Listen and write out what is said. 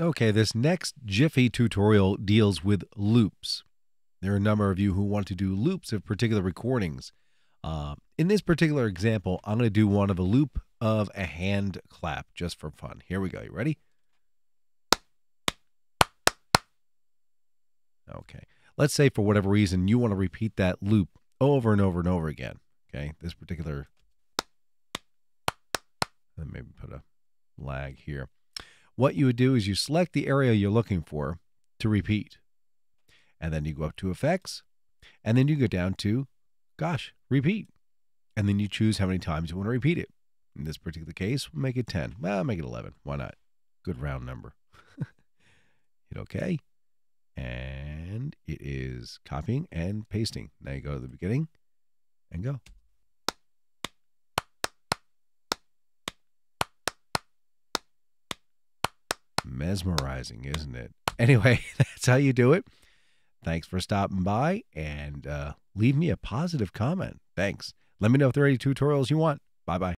Okay, this next Jiffy tutorial deals with loops. There are a number of you who want to do loops of particular recordings. Uh, in this particular example, I'm going to do one of a loop of a hand clap just for fun. Here we go. You ready? Okay. Let's say for whatever reason you want to repeat that loop over and over and over again. Okay. This particular, and maybe put a lag here. What you would do is you select the area you're looking for to repeat. And then you go up to effects. And then you go down to, gosh, repeat. And then you choose how many times you want to repeat it. In this particular case, we'll make it 10. Well, make it 11. Why not? Good round number. Hit OK. And it is copying and pasting. Now you go to the beginning and go. Mesmerizing, isn't it? Anyway, that's how you do it. Thanks for stopping by and uh, leave me a positive comment. Thanks. Let me know if there are any tutorials you want. Bye bye.